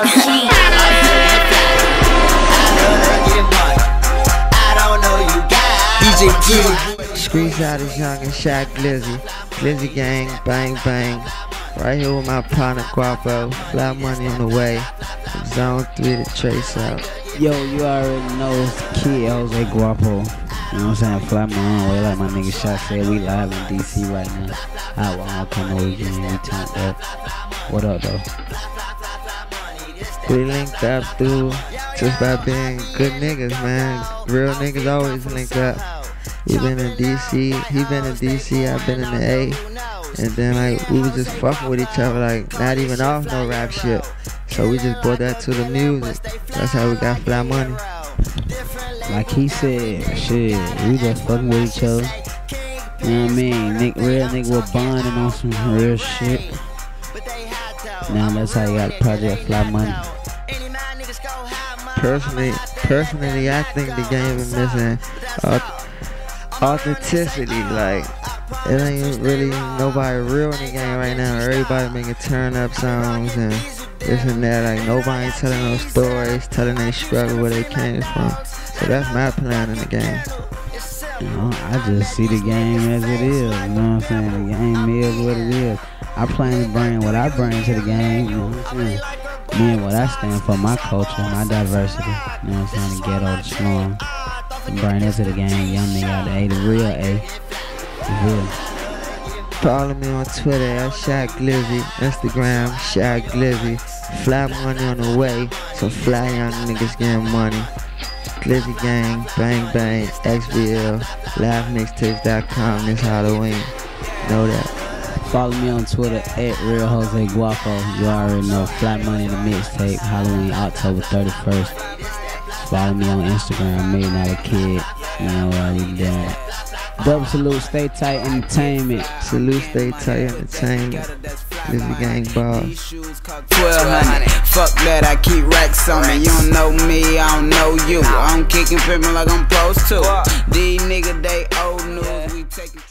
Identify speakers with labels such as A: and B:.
A: DJ G.
B: Screenshot is young and Shy Glizzy. Glizzy gang, bang bang. Right here with my partner Guapo. Fly money on the way. Zone 3 to trace out.
C: Yo, you already know it's Kid Jose Guapo. You know what I'm saying? Fly my own way like my nigga Shot said. We live in DC right now. I won't come over again. We turned up. What up though?
B: We linked up through just by being good niggas, man. Real niggas always link up. We been in DC, he been in DC, I been in the A. And then like we was just fucking with each other, like not even off no rap shit. So we just brought that to the music. That's how we got fly money.
C: Like he said, shit, we just fucking with each other. You know what I mean? Nick, real nigga was bonding on some real shit. Now that's how you got Project Fly Money.
B: Personally, personally, I think the game is missing authenticity. Like, it ain't really nobody real in the game right now. Everybody making turn up songs and this and that. Like, nobody telling no stories, telling their struggle where they came from. So that's my plan in the game.
C: Know, I just see the game as it is. You know what I'm saying? The game is what it is. I plan to bring what I bring to the game. You know what I'm saying? Me and what I stand for, my culture, my diversity. You know what I'm saying? The ghetto, the slum. Bring that to the game. Young nigga out the A, the real A. Real.
B: Follow me on Twitter at Shy Glizzy, Instagram Shy Glizzy. Fly money on the way, so fly young niggas getting money. Glizzy Gang, Bang Bang, XBL, LiveMixtapes.com this Halloween. Know that.
C: Follow me on Twitter at Real Jose Guapo. You already know. Fly Money the mixtape. Halloween, October 31st. Follow me on Instagram, Million Dollar Kid. You know what we doing. Double salute, stay tight entertainment.
B: Salute, stay tight entertainment. This is gang boss.
A: 1200. Fuck that, I keep racks on me. You don't know me, I don't know you. I'm kicking, pimping like I'm supposed to. These niggas they old news. We taking.